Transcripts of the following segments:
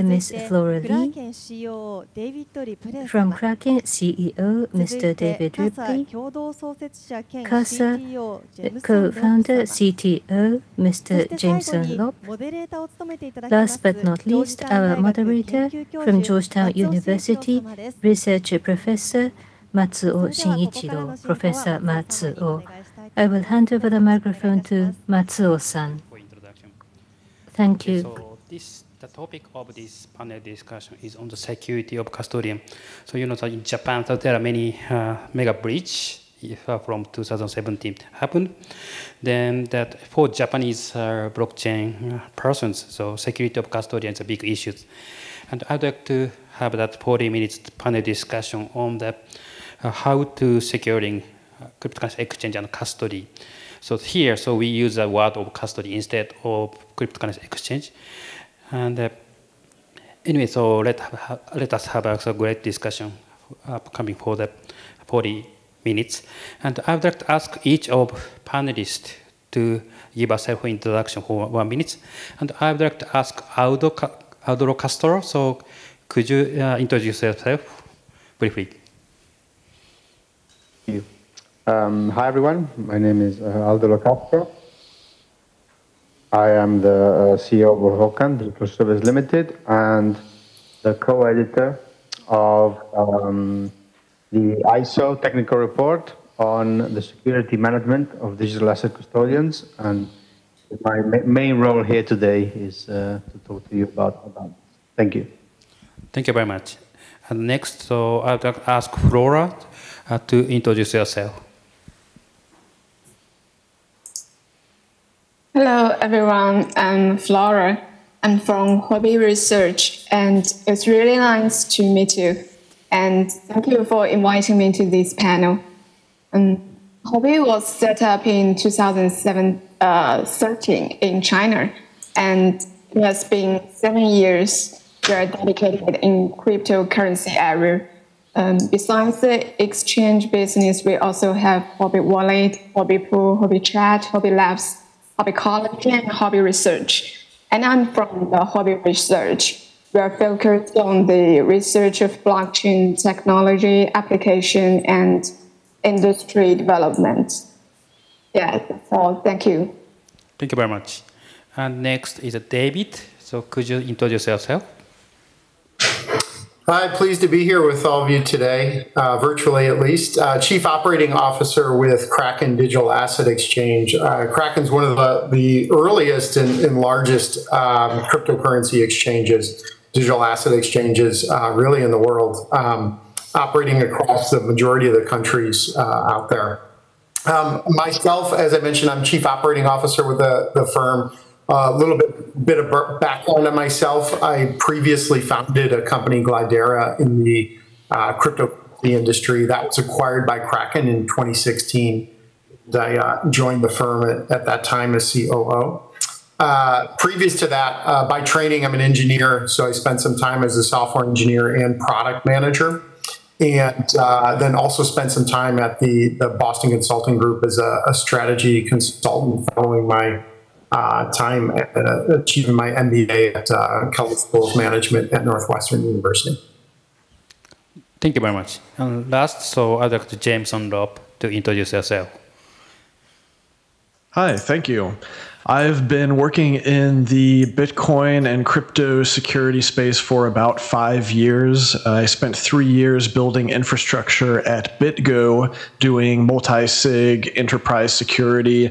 Ms. Flora Lee. From Kraken CEO, Mr. David Ripley. CASA co-founder, CTO, Mr. Jameson Lopp. Last but not least, our moderator from Georgetown University, research professor Matsuo Shinichiro. Professor Matsuo. I will hand over the microphone to Matsuo-san. Thank you. The topic of this panel discussion is on the security of custodian. So you know that in Japan, there are many uh, mega breach if, uh, from 2017 happened. Then that for Japanese uh, blockchain uh, persons, so security of custodian is a big issue. And I'd like to have that 40 minutes panel discussion on the uh, how to securing uh, cryptocurrency exchange and custody. So here, so we use the word of custody instead of cryptocurrency exchange. And uh, anyway, so let, ha- let us have a great discussion upcoming for the 40 minutes. And I would like to ask each of panelists to give a self-introduction for one minute. And I would like to ask Aldo, Aldo Castro, so could you uh, introduce yourself briefly? Thank you. Um, hi, everyone. My name is uh, Aldo Locastro. I am the uh, CEO of Hokan Digital Service Limited and the co-editor of um, the ISO technical report on the security management of digital asset custodians. And my ma- main role here today is uh, to talk to you about, about this. Thank you. Thank you very much. And next, so I would like to ask Flora uh, to introduce yourself. Hello, everyone. I'm Flora. I'm from Huobi Research, and it's really nice to meet you. And thank you for inviting me to this panel. Um, Huobi was set up in 2013 uh, in China, and it has been seven years. We are dedicated in cryptocurrency area. Um, besides the exchange business, we also have Huobi Wallet, Huobi Pool, Huobi Chat, Huobi Labs, Huobi College, and Huobi Research. And I'm from the Huobi Research. We are focused on the research of blockchain technology, application, and industry development. Yeah, that's all. Thank you. Thank you very much. And next is David. So could you introduce yourself? Hi, pleased to be here with all of you today, uh, virtually at least. Uh, Chief Operating Officer with Kraken Digital Asset Exchange. Uh, Kraken's one of the, the earliest and, and largest um, cryptocurrency exchanges, digital asset exchanges, uh, really in the world, um, operating across the majority of the countries uh, out there. Um, myself, as I mentioned, I'm Chief Operating Officer with the, the firm. A little bit bit of background on myself. I previously founded a company, Glidera, in the uh, cryptocurrency industry. That was acquired by Kraken in 2016. I uh, joined the firm at, at that time as COO. Uh, previous to that, uh, by training, I'm an engineer, so I spent some time as a software engineer and product manager, and uh, then also spent some time at the, the Boston Consulting Group as a, a strategy consultant following my uh, time at, uh, achieving my MBA at uh, Kellogg School of Management at Northwestern University. Thank you very much. And last, so I'd like to Jameson Lopp to introduce yourself. Hi, thank you. I've been working in the Bitcoin and crypto security space for about five years. I spent three years building infrastructure at BitGo, doing multi sig enterprise security.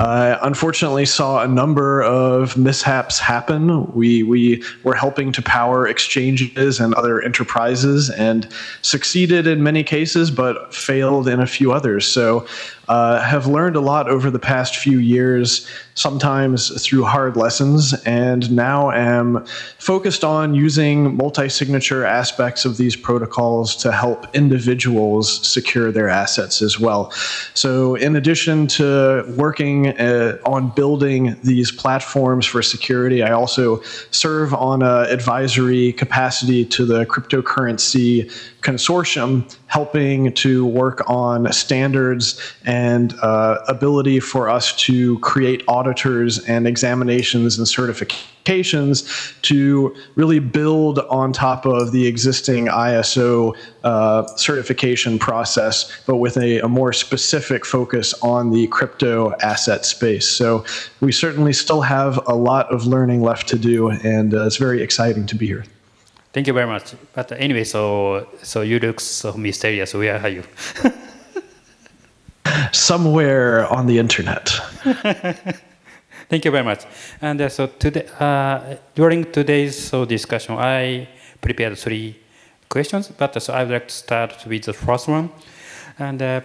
Unfortunately saw a number of mishaps happen. We we were helping to power exchanges and other enterprises and succeeded in many cases, but failed in a few others. So uh, have learned a lot over the past few years, sometimes through hard lessons, and now am focused on using multi signature aspects of these protocols to help individuals secure their assets as well. So, in addition to working uh, on building these platforms for security, I also serve on an advisory capacity to the cryptocurrency consortium helping to work on standards and uh, ability for us to create auditors and examinations and certifications to really build on top of the existing ISO uh, certification process, but with a, a, more specific focus on the crypto asset space. So we certainly still have a lot of learning left to do, and uh, it's very exciting to be here. Thank you very much. But anyway, so so you look so mysterious. Where are you? Somewhere on the internet. Thank you very much. And uh, so today, uh, during today's so discussion, I prepared three questions. But uh, so I would like to start with the first one. And uh,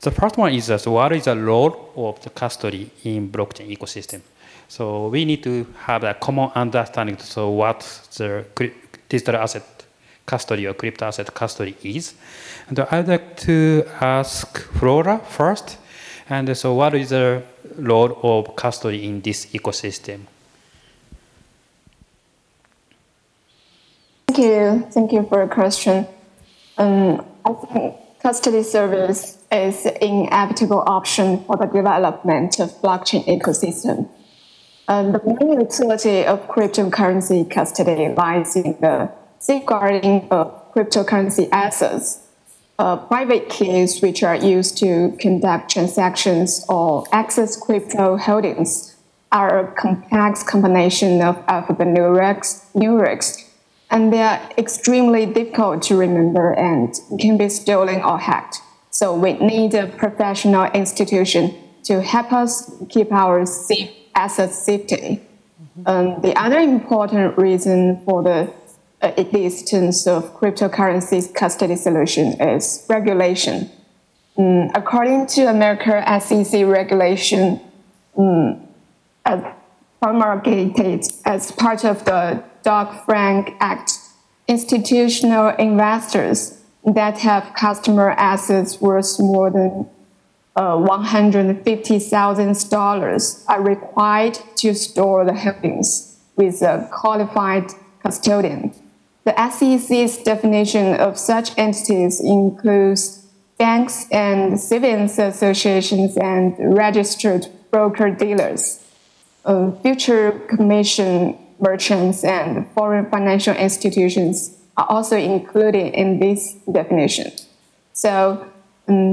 the first one is uh, what is the role of the custody in blockchain ecosystem? So we need to have a common understanding. So what the digital asset custody or crypto asset custody is. And I'd like to ask Flora first. And so what is the role of custody in this ecosystem? Thank you. Thank you for your question. Um, I think custody service is an inevitable option for the development of blockchain ecosystem. Um, the main utility of cryptocurrency custody lies in the safeguarding of cryptocurrency assets. Uh, private keys, which are used to conduct transactions or access crypto holdings, are a complex combination of alphanumerics, numerics, and they are extremely difficult to remember and can be stolen or hacked. So we need a professional institution to help us keep our safe asset safety. Um, the other important reason for the uh, existence of cryptocurrencies custody solution is regulation. Um, according to American SEC regulation, um, promulgated as part of the Dodd-Frank Act, institutional investors that have customer assets worth more than uh, $150,000 are required to store the holdings with a qualified custodian. The SEC's definition of such entities includes banks and savings associations and registered broker dealers, uh, future commission merchants, and foreign financial institutions are also included in this definition. So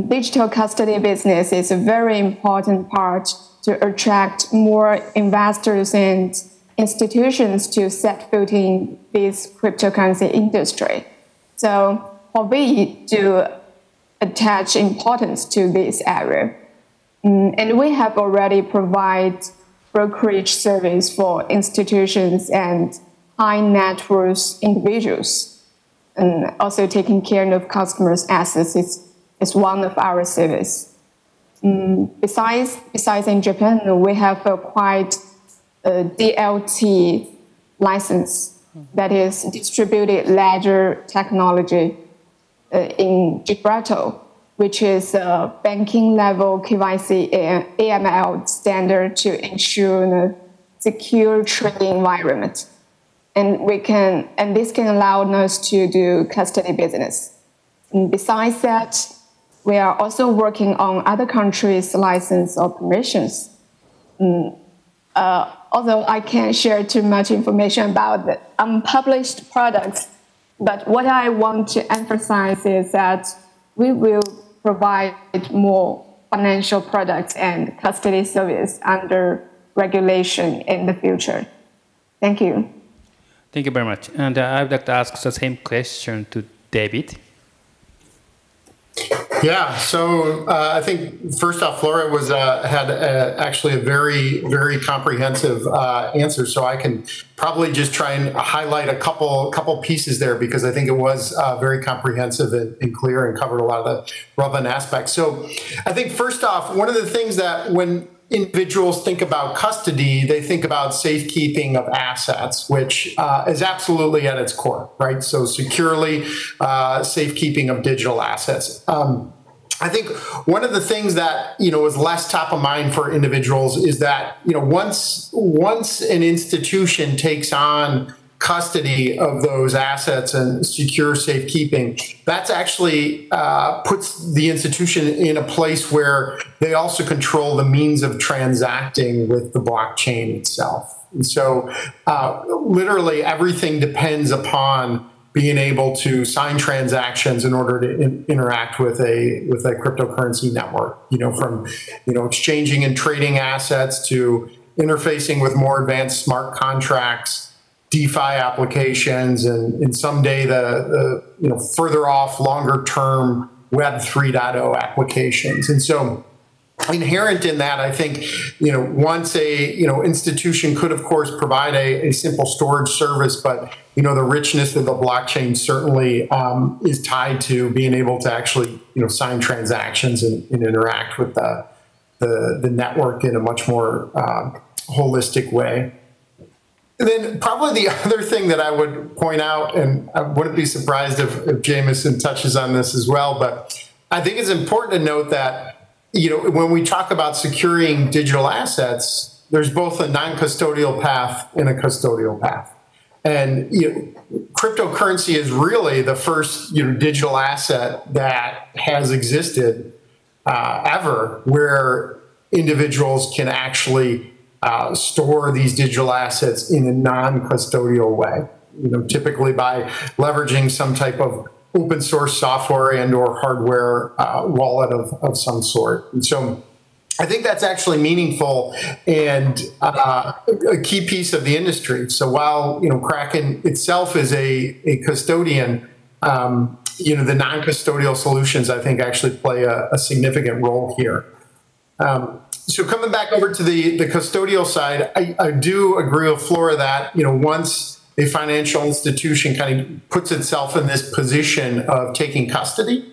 digital custody business is a very important part to attract more investors and institutions to set foot in this cryptocurrency industry. So we do attach importance to this area. Um, and we have already provided brokerage service for institutions and high net worth individuals, and also taking care of customers' assets is one of our service. Um, besides, besides in Japan, we have acquired a DLT license, that is distributed ledger technology uh, in Gibraltar, which is a banking level KYC AML standard to ensure a secure trading environment. And we can, and this can allow us to do custody business. And besides that, we are also working on other countries' license or permissions. Mm, uh, although I can't share too much information about the unpublished products, but what I want to emphasize is that we will provide more financial products and custody service under regulation in the future. Thank you. Thank you very much. And uh, I would like to ask the same question to David. Yeah, so uh, I think first off, Flora was uh, had uh, actually a very very comprehensive uh, answer. So I can probably just try and highlight a couple couple pieces there because I think it was uh, very comprehensive and, and, clear and covered a lot of the relevant aspects. So I think first off, one of the things that when individuals think about custody, they think about safekeeping of assets, which uh, is absolutely at its core, right? So securely uh, safekeeping of digital assets. Um, I think one of the things that you know is less top of mind for individuals is that you know once once an institution takes on custody of those assets and secure safekeeping, that's actually uh, puts the institution in a place where they also control the means of transacting with the blockchain itself. And so, uh, literally, everything depends upon being able to sign transactions in order to in, interact with a with a cryptocurrency network. You know, from you know exchanging and trading assets to interfacing with more advanced smart contracts DeFi applications and, and someday the, the you know further off longer term Web 3.0 applications. And so inherent in that, I think, you know, once a you know institution could of course provide a, a simple storage service, but you know the richness of the blockchain certainly um, is tied to being able to actually you know sign transactions and, and interact with the, the, the network in a much more uh, holistic way. Then probably the other thing that I would point out, and I wouldn't be surprised if, if Jameson touches on this as well, but I think it's important to note that, you know, when we talk about securing digital assets, there's both a non-custodial path and a custodial path. And you know, cryptocurrency is really the first you know digital asset that has existed uh, ever, where individuals can actually uh, store these digital assets in a non-custodial way. You know, typically by leveraging some type of open source software and or hardware uh, wallet of, of some sort. And so I think that's actually meaningful and uh, a key piece of the industry. So while you know Kraken itself is a, a custodian, um, you know the non-custodial solutions I think actually play a, a significant role here. Um, so coming back over to the, the custodial side, I, I do agree with Flora that, you know, once a financial institution kind of puts itself in this position of taking custody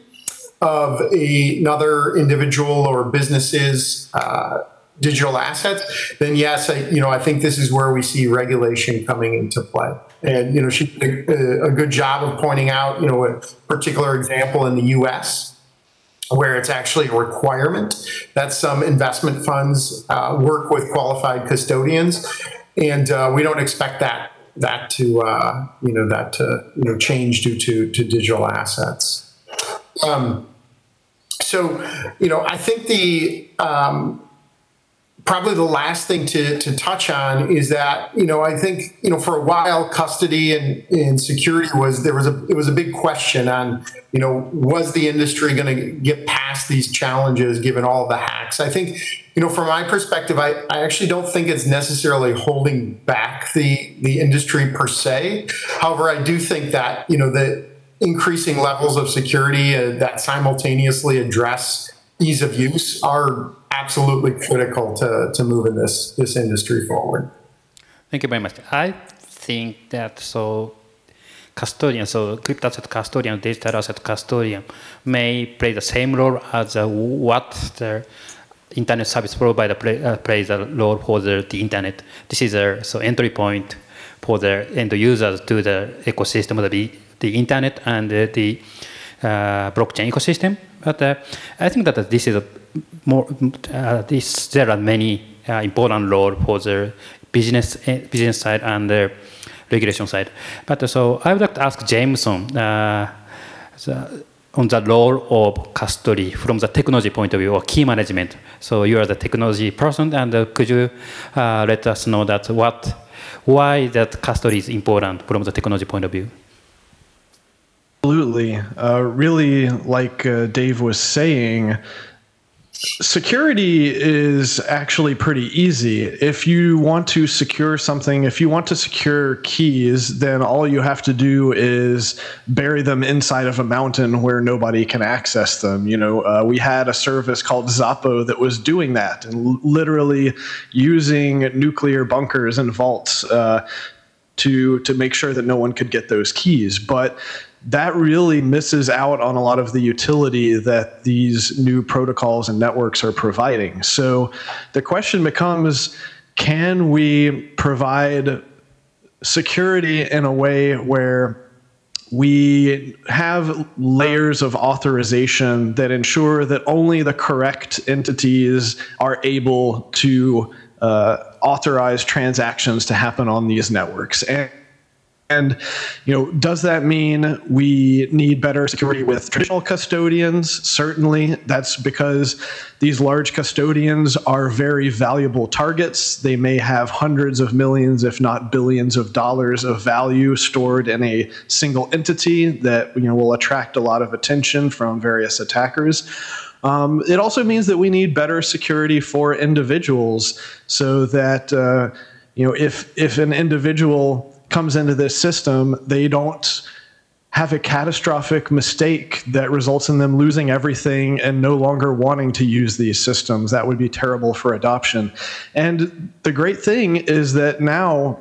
of a, another individual or business's uh, digital assets, then yes, I, you know, I think this is where we see regulation coming into play. And, you know, she did a, a good job of pointing out, you know, a particular example in the U.S where it's actually a requirement that some investment funds uh, work with qualified custodians, and uh, we don't expect that that to uh, you know that to you know change due to to digital assets. Um, so you know I think the um, probably the last thing to, to touch on is that you know I think you know for a while custody and, and security was there was a it was a big question on you know was the industry going to get past these challenges given all the hacks? I think you know from my perspective I, I actually don't think it's necessarily holding back the the industry per se. However I do think that you know the increasing levels of security uh, that simultaneously address ease of use are absolutely critical to, to moving this, this industry forward. Thank you very much. I think that so custodian, so crypto asset custodian, digital asset custodian may play the same role as uh, what the internet service provider play, uh, plays a role for the, the internet. This is a so entry point for the end users to the ecosystem of the, the internet and the, the uh, blockchain ecosystem. But uh, I think that this is a more uh, this there are many uh, important role for the business business side and the regulation side. But so I would like to ask Jameson the, on the role of custody from the technology point of view or key management. So you are the technology person, and uh, could you uh, let us know that what, why that custody is important from the technology point of view? Absolutely. Uh, really, like uh, Dave was saying, Security is actually pretty easy. If you want to secure something, if you want to secure keys, then all you have to do is bury them inside of a mountain where nobody can access them. You know, uh, we had a service called Xapo that was doing that and literally using nuclear bunkers and vaults uh, to to make sure that no one could get those keys. But that really misses out on a lot of the utility that these new protocols and networks are providing. So the question becomes can we provide security in a way where we have layers of authorization that ensure that only the correct entities are able to uh, authorize transactions to happen on these networks. And and you know, does that mean we need better security with traditional custodians? Certainly, that's because these large custodians are very valuable targets. They may have hundreds of millions, if not billions, of dollars of value stored in a single entity that you know will attract a lot of attention from various attackers. Um, it also means that we need better security for individuals, so that uh, you know, if if an individual comes into this system, they don't have a catastrophic mistake that results in them losing everything and no longer wanting to use these systems. That would be terrible for adoption. And the great thing is that now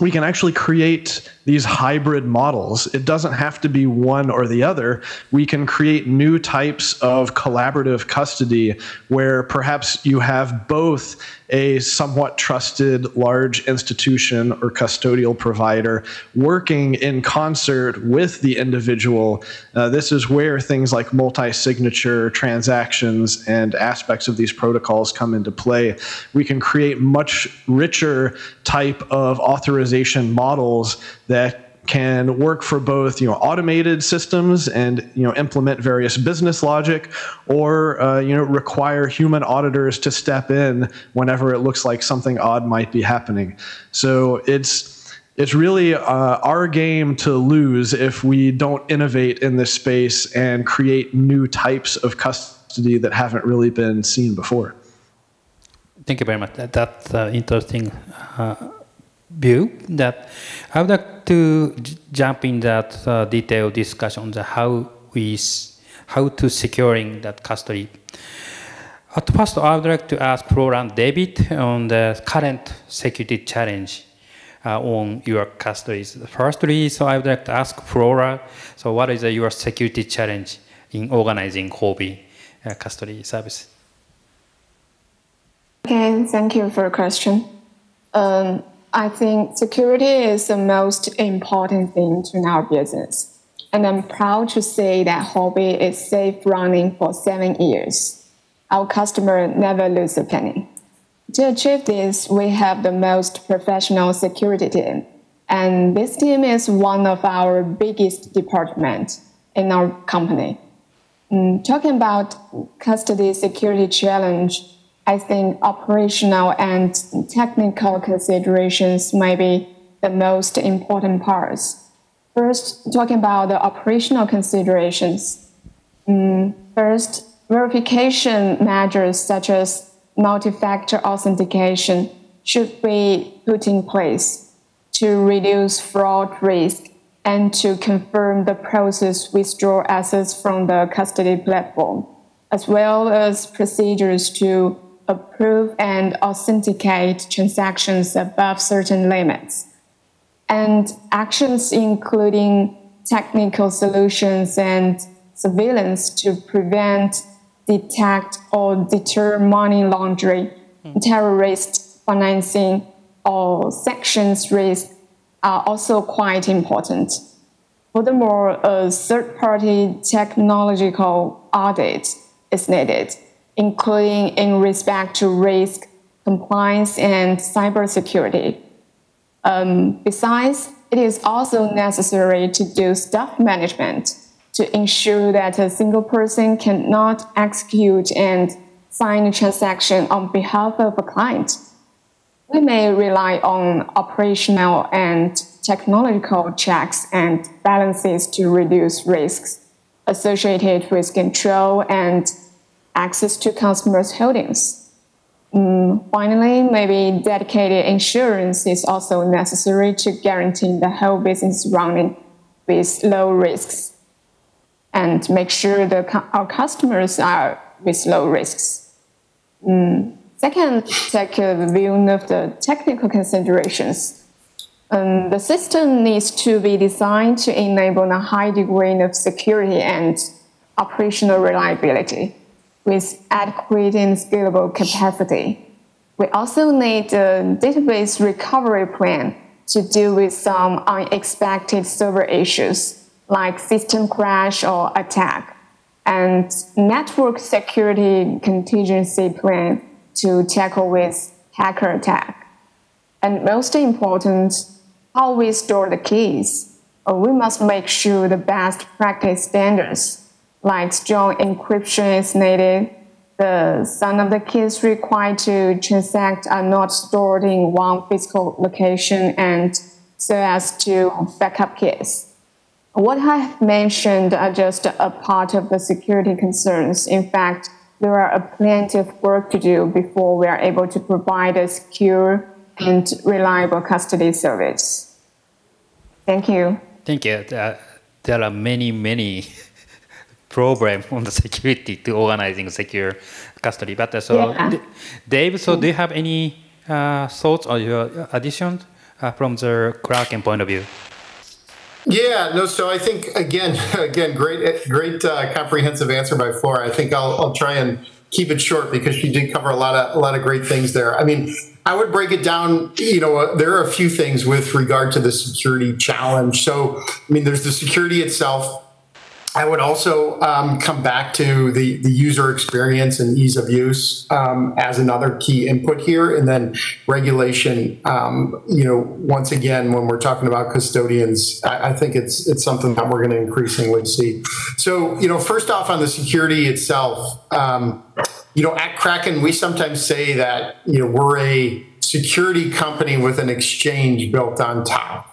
we can actually create these hybrid models. It doesn't have to be one or the other. We can create new types of collaborative custody where perhaps you have both a somewhat trusted large institution or custodial provider working in concert with the individual. Uh, this is where things like multi signature transactions and aspects of these protocols come into play. We can create much richer type of authorization models that can work for both you know automated systems and you know implement various business logic or uh, you know require human auditors to step in whenever it looks like something odd might be happening. So it's it's really uh, our game to lose if we don't innovate in this space and create new types of custody that haven't really been seen before. Thank you very much. That's uh, interesting uh, view that I would like to jump in that uh, detailed discussion on the how we how to securing that custody. At first, I would like to ask Flora and David on the current security challenge uh, on your custodies. Firstly, so I would like to ask Flora, so what is uh, your security challenge in organizing Huobi uh, custody service? Okay, thank you for the question. Um, I think security is the most important thing to our business. And I'm proud to say that Huobi is safe running for seven years. Our customer never lose a penny. To achieve this, we have the most professional security team. And this team is one of our biggest departments in our company. Mm, talking about custody security challenge, I think operational and technical considerations might be the most important parts. First, talking about the operational considerations. Um, first, verification measures such as multi-factor authentication should be put in place to reduce fraud risk and to confirm the process withdraw assets from the custody platform, as well as procedures to approve and authenticate transactions above certain limits. And actions including technical solutions and surveillance to prevent, detect, or deter money laundering, mm. terrorist financing, or sanctions risk are also quite important. Furthermore, a third party technological audit is needed including in respect to risk, compliance, and cybersecurity. Um, besides, it is also necessary to do staff management to ensure that a single person cannot execute and sign a transaction on behalf of a client. We may rely on operational and technological checks and balances to reduce risks associated with control and access to customers' holdings. Mm, finally, maybe dedicated insurance is also necessary to guarantee the whole business running with low risks and make sure that our customers are with low risks. Mm. Second, take a view of the technical considerations. Um, the system needs to be designed to enable a high degree of security and operational reliability with adequate and scalable capacity. We also need a database recovery plan to deal with some unexpected server issues like system crash or attack, and network security contingency plan to tackle with hacker attack. And most important, how we store the keys. We must make sure the best practice standards, like strong encryption is needed, the some of the keys required to transact are not stored in one physical location and so as to backup keys. What I have mentioned are just a part of the security concerns. In fact, there are a plenty of work to do before we are able to provide a secure and reliable custody service. Thank you. Thank you. There are many, many problems on the security to organizing secure custody. But uh, so, Yeah. Dave, so do you have any uh, thoughts or your additions uh, from the Kraken point of view? Yeah, no. So I think again, again, great, great, uh, comprehensive answer by Flora. I think I'll, I'll try and keep it short because she did cover a lot of a lot of great things there. I mean, I would break it down. You know, uh, there are a few things with regard to the security challenge. So, I mean, there's the security itself. I would also um, come back to the, the user experience and ease of use um, as another key input here. And then regulation, um, you know, once again, when we're talking about custodians, I, I think it's it's something that we're going to increasingly see. So, you know, first off on the security itself, um, you know, at Kraken, we sometimes say that, you know, we're a security company with an exchange built on top.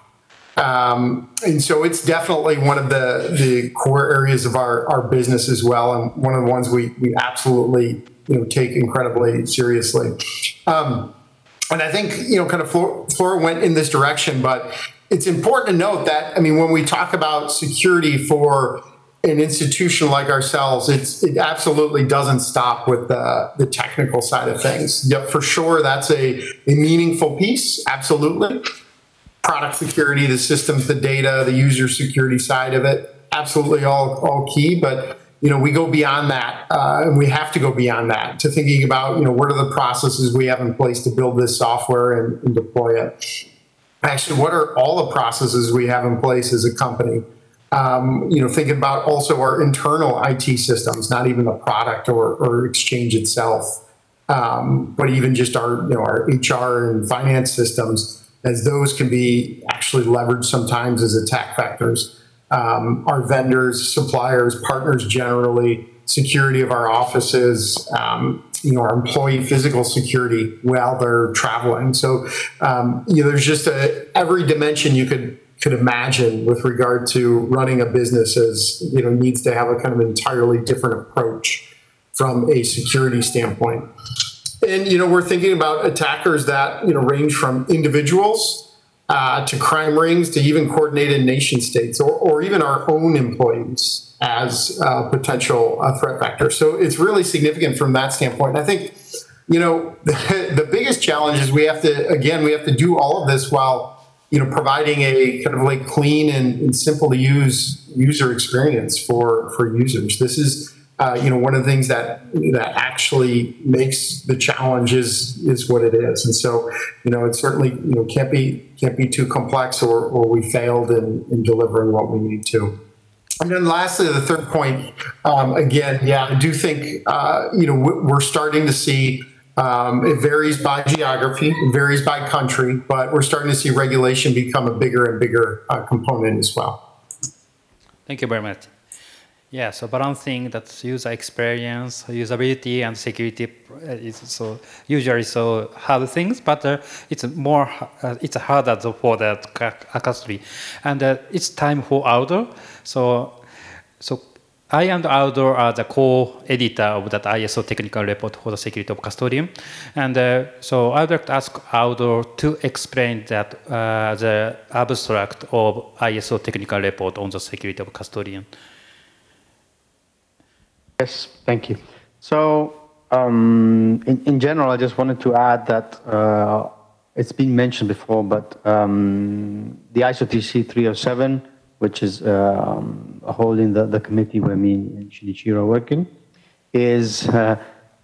Um, and so it's definitely one of the, the core areas of our, our business as well, and one of the ones we, we absolutely you know take incredibly seriously. Um, and I think you know, kind of Flora, went in this direction, but it's important to note that I mean, when we talk about security for an institution like ourselves, it's it absolutely doesn't stop with the, the technical side of things. Yep, for sure, that's a, a meaningful piece, absolutely product security, the systems, the data, the user security side of it, absolutely all, all key. But you know, we go beyond that, uh, and we have to go beyond that to thinking about you know what are the processes we have in place to build this software and, and deploy it. Actually, what are all the processes we have in place as a company? Um, you know, thinking about also our internal IT systems, not even the product or, or exchange itself, um, but even just our you know our HR and finance systems as those can be actually leveraged sometimes as attack vectors. Um, our vendors, suppliers, partners generally, security of our offices, um, you know, our employee physical security while they're traveling. So, um, you know, there's just a every dimension you could could imagine with regard to running a business as you know needs to have a kind of entirely different approach from a security standpoint. And you know, we're thinking about attackers that you know range from individuals uh, to crime rings to even coordinated nation states or, or even our own employees as uh, potential uh, threat vectors. So it's really significant from that standpoint. And I think you know the, the biggest challenge is we have to again we have to do all of this while you know providing a kind of like clean and, and simple to use user experience for for users. This is uh, you know, one of the things that that actually makes the challenge is is what it is, and so you know, it certainly you know can't be can't be too complex, or or we failed in, in delivering what we need to. And then lastly, the third point, um, again, yeah, I do think uh, you know we're starting to see. Um, it varies by geography, it varies by country, but we're starting to see regulation become a bigger and bigger uh, component as well. Thank you very much. Yeah, so balancing that user experience, usability, and security is so usually so hard things, but uh, it's more uh, it's harder for the custody, and uh, it's time for order. So, so I and Aldo are the co-editor of that ISO technical report for the security of custodian. And uh, so I would like to ask Aldo to explain that uh, the abstract of ISO technical report on the security of custodian. Yes, thank you. So um, in, in general, I just wanted to add that uh, it's been mentioned before, but um, the ISO TC 307, which is um, holding the, the committee where me and Shinichiro are working, is uh,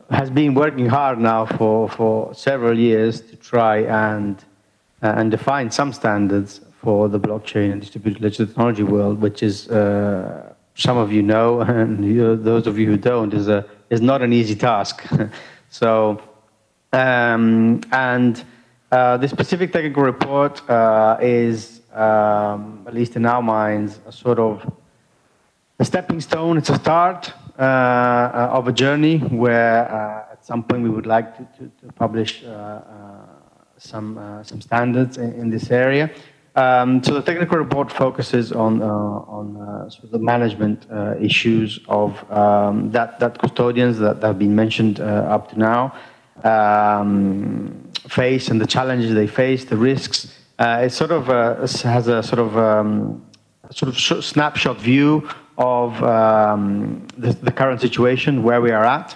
has been working hard now for, for several years to try and uh, and define some standards for the blockchain and distributed ledger technology world, which is uh, some of you know, and you, those of you who don't, is a is not an easy task. so, um, and uh, the specific technical report uh, is, um, at least in our minds, a sort of a stepping stone. It's a start uh, uh of a journey where, uh, at some point, we would like to, to, to publish uh, some some standards in, in this area. Um, so the technical report focuses on uh, on uh, sort of the management uh, issues of um, that that custodians that, that have been mentioned uh, up to now um, face and the challenges they face, the risks. Uh, it sort of uh, has a sort of um, sort of snapshot view of um, the, the, current situation, where we are at,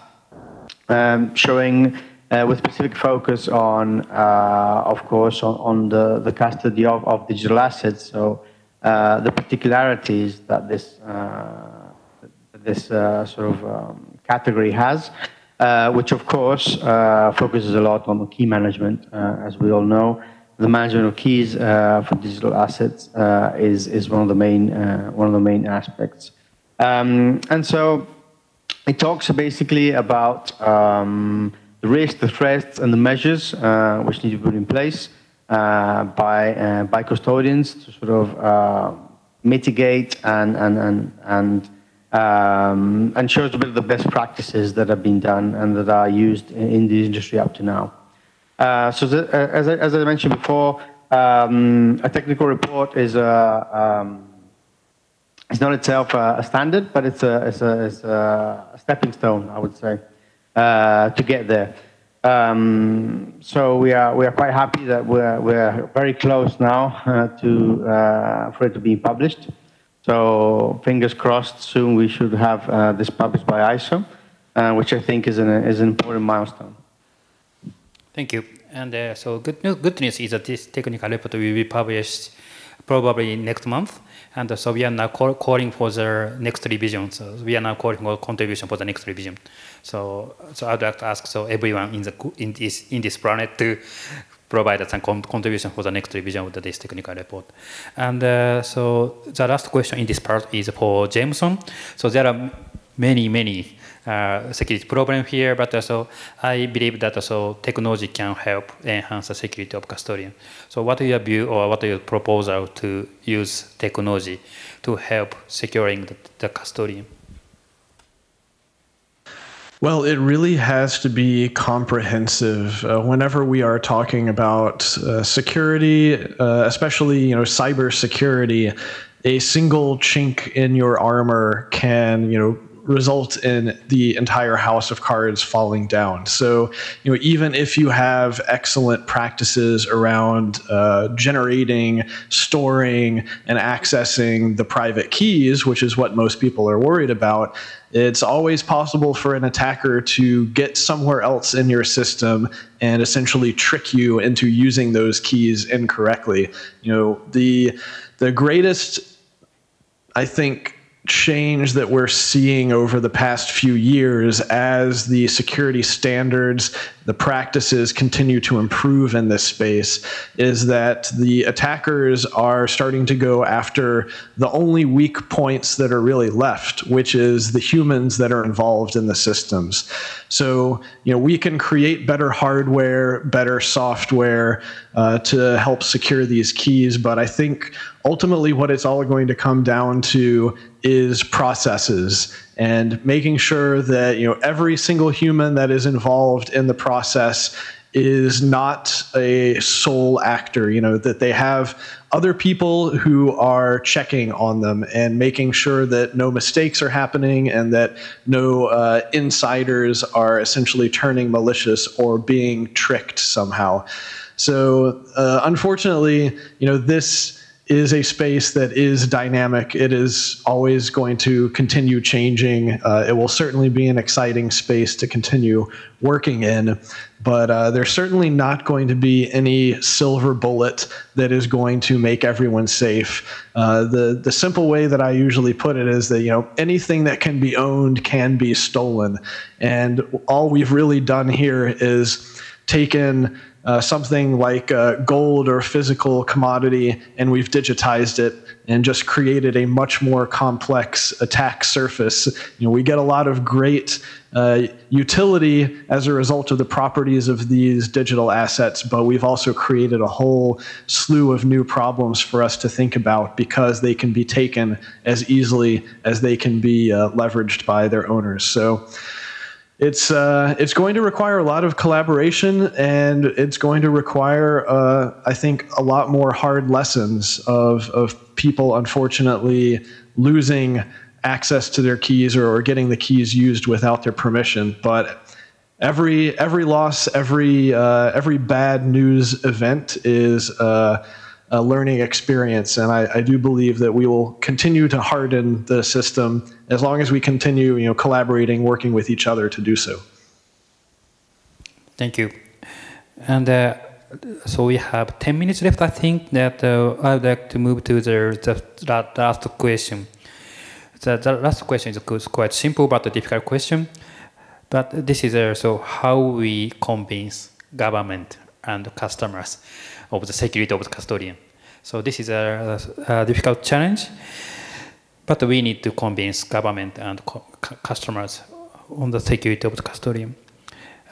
um, showing with specific focus on, uh, of course, on, on, the, the custody of, of digital assets. So uh, the particularities that this uh, this uh, sort of um, category has, uh, which of course focuses a lot on key management, as we all know. The management of keys for digital assets is is one of the main one of the main aspects, um, and so it talks basically about. Um, the risks, the threats, and the measures uh, which need to be put in place uh, by uh, by custodians to sort of uh, mitigate and and and and um, shows a bit of the best practices that have been done and that are used in, the industry up to now. Uh, so the, uh, as, I, as I mentioned before, um, a technical report is a um, not itself a, a, standard, but it's a, it's a, it's a stepping stone, I would say uh, to get there. Um, so we are we are quite happy that we're we're very close now uh, to uh, for it to be published. So fingers crossed, soon we should have uh, this published by ISO, uh, which I think is an is an important milestone. Thank you. And uh, so good news, good news is that this technical report will be published probably next month. And so we are now call, calling for the next revision. So we are now calling for contribution for the next revision. So, so I'd like to ask so everyone in the in this in this planet to provide some contribution for the next revision of this technical report. And uh, so the last question in this part is for Jameson. So there are many many uh, security problem here, but also I believe that also technology can help enhance the security of custodian. So what is your view or what is your proposal to use technology to help securing the, the custodian? Well, it really has to be comprehensive. Uh, whenever we are talking about uh, security, uh, especially you know cyber security, a single chink in your armor can you know result in the entire house of cards falling down. So, you know, even if you have excellent practices around uh, generating, storing, and accessing the private keys, which is what most people are worried about, it's always possible for an attacker to get somewhere else in your system and essentially trick you into using those keys incorrectly. You know, the the greatest I think change that we're seeing over the past few years as the security standards, the practices continue to improve in this space is that the attackers are starting to go after the only weak points that are really left, which is the humans that are involved in the systems. So, you know, we can create better hardware, better software uh, to help secure these keys, but I think ultimately what it's all going to come down to is processes and making sure that you know every single human that is involved in the process is not a sole actor, you know, that they have other people who are checking on them and making sure that no mistakes are happening and that no uh, insiders are essentially turning malicious or being tricked somehow. So, uh, unfortunately, you know, this is a space that is dynamic. It is always going to continue changing. Uh, it will certainly be an exciting space to continue working in, but uh, there's certainly not going to be any silver bullet that is going to make everyone safe. Uh, the the simple way that I usually put it is that you know anything that can be owned can be stolen, and all we've really done here is taken uh, something like uh, gold or physical commodity, and we've digitized it and just created a much more complex attack surface. You know, we get a lot of great uh, utility as a result of the properties of these digital assets, but we've also created a whole slew of new problems for us to think about because they can be taken as easily as they can be uh, leveraged by their owners. So it's uh, it's going to require a lot of collaboration, and it's going to require, uh, I think, a lot more hard lessons of of people unfortunately losing access to their keys or, or getting the keys used without their permission. But every every loss, every uh, every bad news event is uh, a learning experience. And I, I, do believe that we will continue to harden the system as long as we continue, you know, collaborating, working with each other to do so. Thank you. And uh, so we have 10 minutes left. I think that uh, I would like to move to the, the last question. The, the last question is quite simple but a difficult question. But this is also how we convince government and customers of the security of the custodian. So this is a, a difficult challenge, but we need to convince government and customers on the security of the custodian.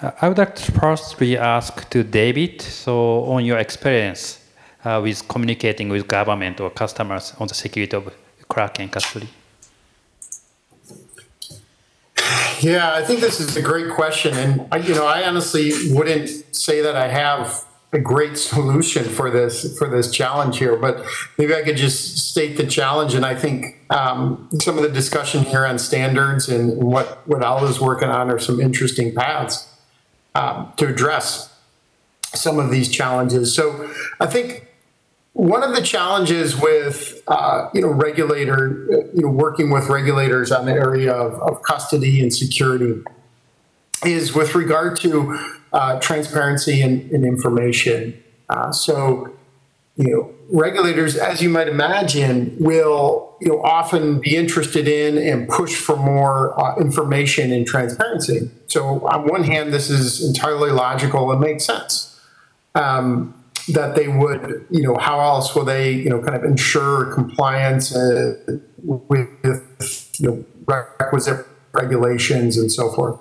Uh, I would like to firstly ask to David, so on your experience uh, with communicating with government or customers on the security of Kraken custody. Yeah, I think this is a great question, and I, you know, I honestly wouldn't say that I have a great solution for this for this challenge here. But maybe I could just state the challenge, and I think um, some of the discussion here on standards and what what Aldo's working on are some interesting paths um, to address some of these challenges. So I think. One of the challenges with uh, you know regulator you know working with regulators on the area of, of custody and security is with regard to uh, transparency and, and information. Uh, so, you know, regulators, as you might imagine, will you know often be interested in and push for more uh, information and transparency. So, on one hand, this is entirely logical and makes sense. Um, that they would, you know, how else will they, you know, kind of ensure compliance uh, with, you know, requisite regulations and so forth.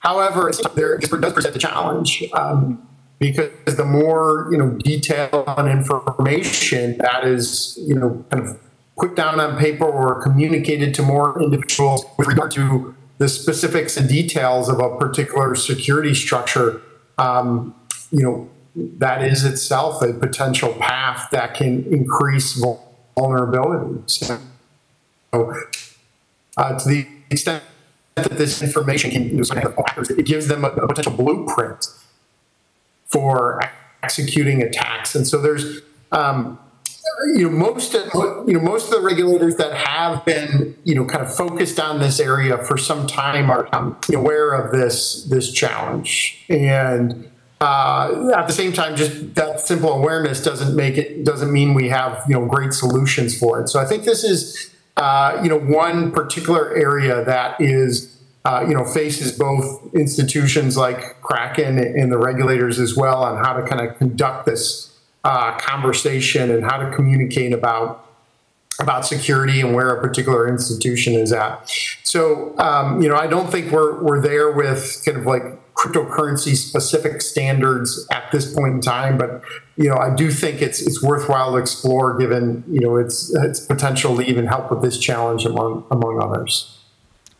However, there does present a challenge um, because the more you know detail and information that is you know kind of put down on paper or communicated to more individuals with regard to the specifics and details of a particular security structure, um, you know that is itself a potential path that can increase vulnerability. So, uh, to the extent that this information can use it gives them a, a potential blueprint for executing attacks. And so there's um, you know most of, you know most of the regulators that have been you know kind of focused on this area for some time are um, aware of this this challenge and uh, at the same time just that simple awareness doesn't make it doesn't mean we have you know great solutions for it so i think this is uh, you know, one particular area that is, uh, you know, faces both institutions like Kraken and the regulators as well on how to kind of conduct this uh, conversation and how to communicate about about security and where a particular institution is at. So, um, you know, I don't think we're we're there with kind of like cryptocurrency specific standards at this point in time, but you know, I do think it's it's worthwhile to explore given you know its its potential to even help with this challenge among among others.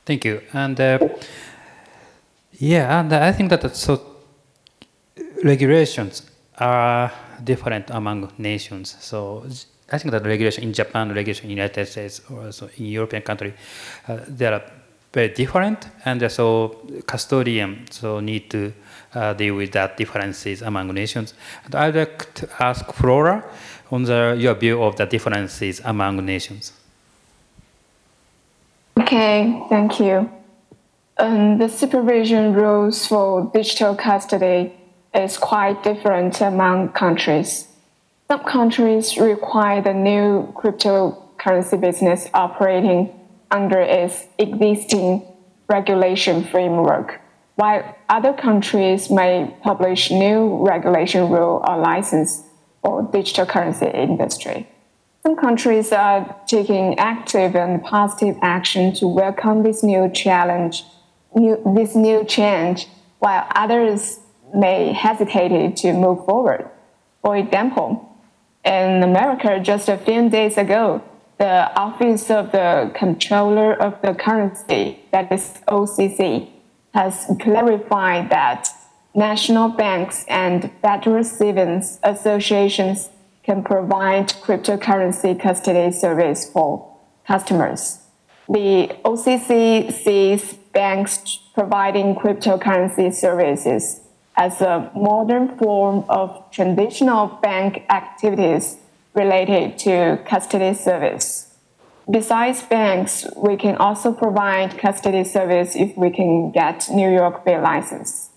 Thank you, and uh, yeah, and I think that so regulations are different among nations. So I think that regulation in Japan, regulation in United States, or also in European country, uh, they are very different, and so custodian so need to uh, deal with that differences among nations. And I'd like to ask Flora on the, your view of the differences among nations. Okay, thank you. Um, the supervision rules for digital custody is quite different among countries. Some countries require the new cryptocurrency business operating under its existing regulation framework, while other countries may publish new regulation rule or license for digital currency industry. Some countries are taking active and positive action to welcome this new challenge, new, this new change, while others may hesitate to move forward. For example, in America, just a few days ago, the Office of the Comptroller of the Currency, that is OCC, has clarified that national banks and federal savings associations can provide cryptocurrency custody service for customers. The OCC sees banks providing cryptocurrency services as a modern form of traditional bank activities related to custody service. Besides banks, we can also provide custody service if we can get New York BitLicense.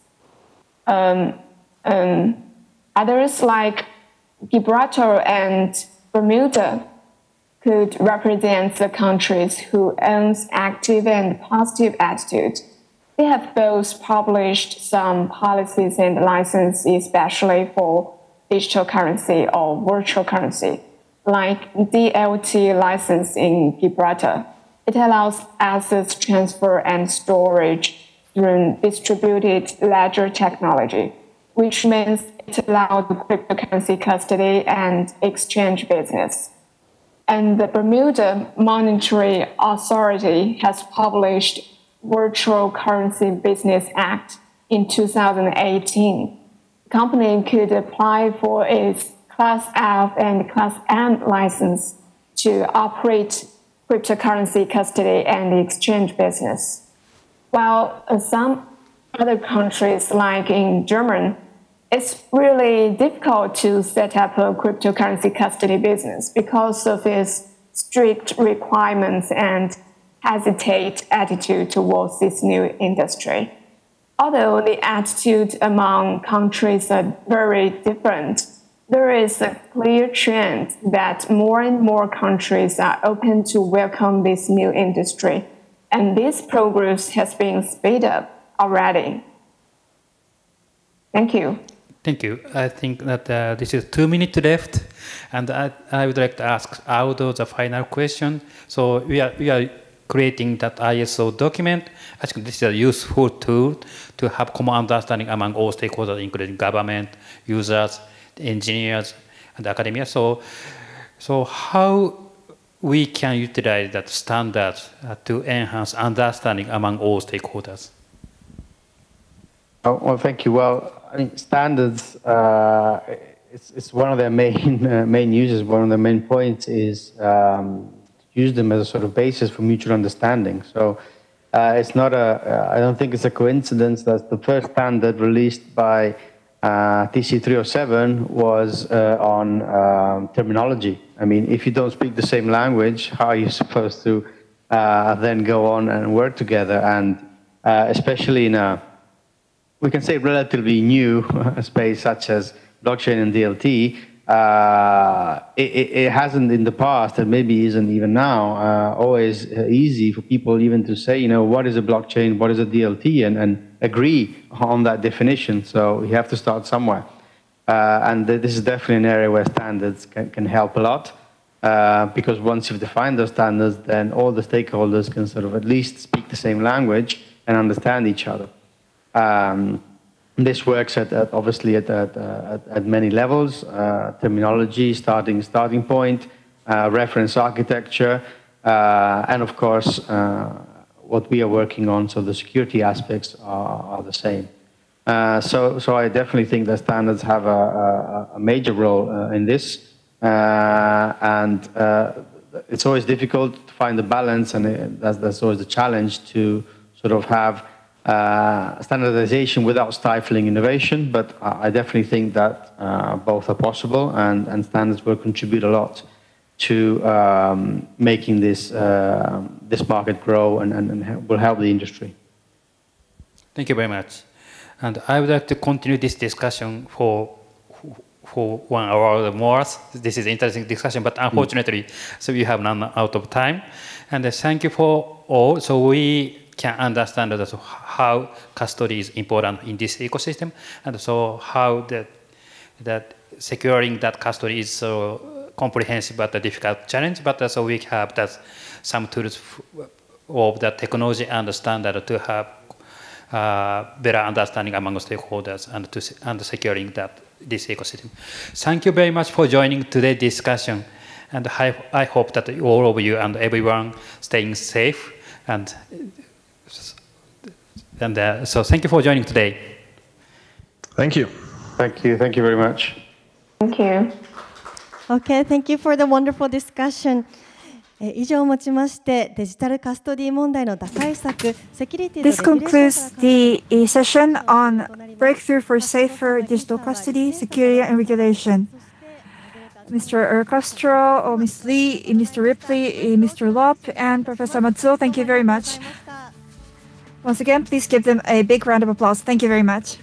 Um, um, others like Gibraltar and Bermuda could represent the countries who owns active and positive attitude. They have both published some policies and licenses, especially for digital currency or virtual currency, like DLT license in Gibraltar. It allows assets transfer and storage through distributed ledger technology, which means it allows cryptocurrency custody and exchange business. And the Bermuda Monetary Authority has published Virtual Currency Business Act in 2018 company could apply for its Class F and Class M license to operate cryptocurrency custody and exchange business. While some other countries, like in Germany, it's really difficult to set up a cryptocurrency custody business because of its strict requirements and hesitate attitude towards this new industry although the attitude among countries are very different, there is a clear trend that more and more countries are open to welcome this new industry, and this progress has been sped up already. Thank you. Thank you. I think that uh, this is two minutes left, and I, I would like to ask Aldo the final question. So we are we are creating that ISO document. I think this is a useful tool to have common understanding among all stakeholders, including government, users, engineers, and academia. So, so how we can utilize that standard uh, to enhance understanding among all stakeholders? Oh, well, thank you. Well, I mean, standards, uh, it's, it's one of their main, uh, main uses. One of the main points is um, use them as a sort of basis for mutual understanding. So uh, it's not a, uh, I don't think it's a coincidence that the first standard released by uh, TC307 was uh, on um, terminology. I mean, if you don't speak the same language, how are you supposed to uh, then go on and work together? And uh, especially in a, we can say relatively new space such as blockchain and DLT, uh, it, it, hasn't in the past, and maybe isn't even now, uh, always easy for people even to say, you know, what is a blockchain, what is a DLT, and, and agree on that definition. So you have to start somewhere. Uh, and this is definitely an area where standards can, can help a lot. Uh, because once you've defined those standards, then all the stakeholders can sort of at least speak the same language and understand each other. Um, this works at, at obviously at, at, uh, at, at, many levels, uh, terminology, starting, starting point, uh, reference architecture, uh, and of course, uh, what we are working on, so the security aspects are, are the same. So, so I definitely think that standards have a, a, a major role in this, and it's always difficult to find the balance, and it, that's, that's always the challenge to sort of have uh, standardization without stifling innovation. But I, definitely think that uh, both are possible, and, and standards will contribute a lot to um, making this this market grow and, and, and will help the industry. Thank you very much. And I would like to continue this discussion for for one hour or more. This is an interesting discussion, but unfortunately, mm. so we have run out of time. And uh, thank you for all. So we can understand that how custody is important in this ecosystem, and so how that that securing that custody is so comprehensive but a difficult challenge. But uh, so we have that some tools of the technology and standard to have uh, better understanding among stakeholders and to and securing that this ecosystem. Thank you very much for joining today's discussion, and I, I hope that all of you and everyone staying safe and and uh, so thank you for joining today. Thank you. Thank you. Thank you very much. Thank you. Okay, thank you for the wonderful discussion. 以上をもちましてデジタルカストディ問題の打開策セキュリティ This concludes the session on breakthrough for safer digital custody, security and regulation. Mr. Castro, or Ms. Lee, Mr. Ripley, Mr. Lop, and Professor Matsuo, thank you very much. Once again, please give them a big round of applause. Thank you very much.